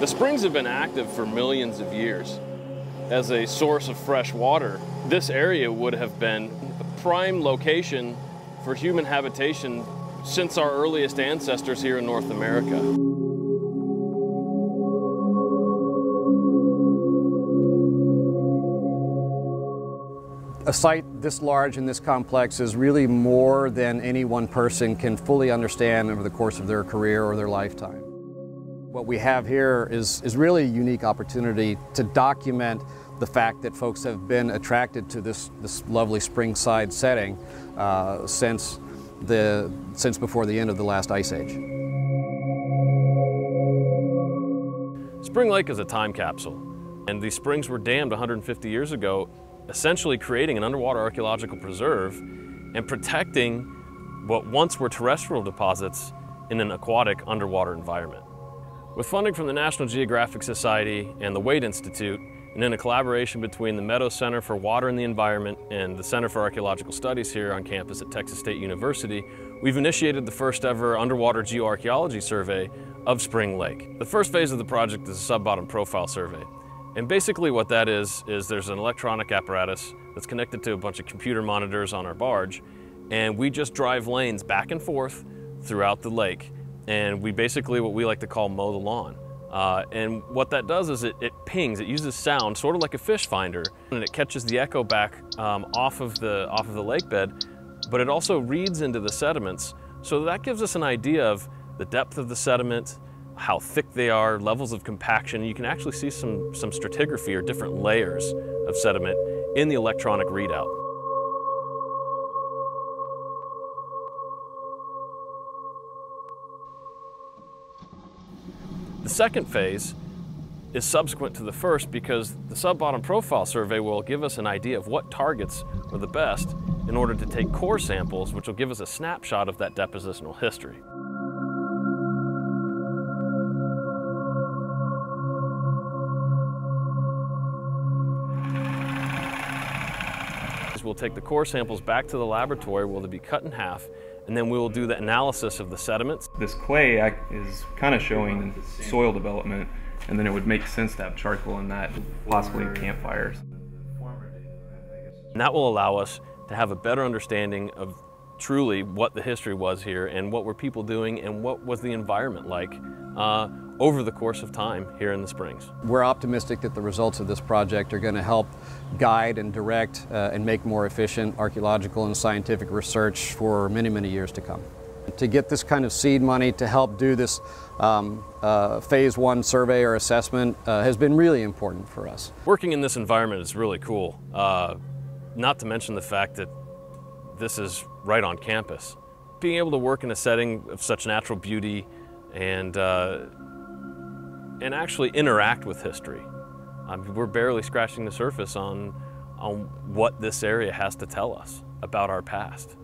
The springs have been active for millions of years. As a source of fresh water, this area would have been a prime location for human habitation since our earliest ancestors here in North America. A site this large and this complex is really more than any one person can fully understand over the course of their career or their lifetime. What we have here is, is really a unique opportunity to document the fact that folks have been attracted to this, this lovely springside setting uh, since, the, since before the end of the last ice age. Spring Lake is a time capsule, and these springs were dammed 150 years ago essentially creating an underwater archaeological preserve and protecting what once were terrestrial deposits in an aquatic underwater environment. With funding from the National Geographic Society and the Waitt Institute, and in a collaboration between the Meadows Center for Water and the Environment and the Center for Archaeological Studies here on campus at Texas State University, we've initiated the first ever underwater geoarchaeology survey of Spring Lake. The first phase of the project is a sub-bottom profile survey. And basically what that is, is there's an electronic apparatus that's connected to a bunch of computer monitors on our barge, and we just drive lanes back and forth throughout the lake. And we basically, what we like to call mow the lawn. Uh, and what that does is it, it, pings, it uses sound, sort of like a fish finder, and it catches the echo back um, off, of the, off of the lake bed, but it also reads into the sediments. So that gives us an idea of the depth of the sediment, how thick they are, levels of compaction. You can actually see some, some stratigraphy or different layers of sediment in the electronic readout. The second phase is subsequent to the first because the sub-bottom profile survey will give us an idea of what targets are the best in order to take core samples, which will give us a snapshot of that depositional history. We'll take the core samples back to the laboratory where they'll be cut in half and then we will do the analysis of the sediments. This clay is kind of showing soil development and then it would make sense to have charcoal in that, possibly campfires. And that will allow us to have a better understanding of truly what the history was here and what were people doing and what was the environment like uh, over the course of time here in the Springs. We're optimistic that the results of this project are going to help guide and direct uh, and make more efficient archaeological and scientific research for many, many years to come. To get this kind of seed money to help do this um, uh, phase one survey or assessment uh, has been really important for us. Working in this environment is really cool, uh, not to mention the fact that this is right on campus. Being able to work in a setting of such natural beauty and, uh, and actually interact with history. We're barely scratching the surface on, on what this area has to tell us about our past.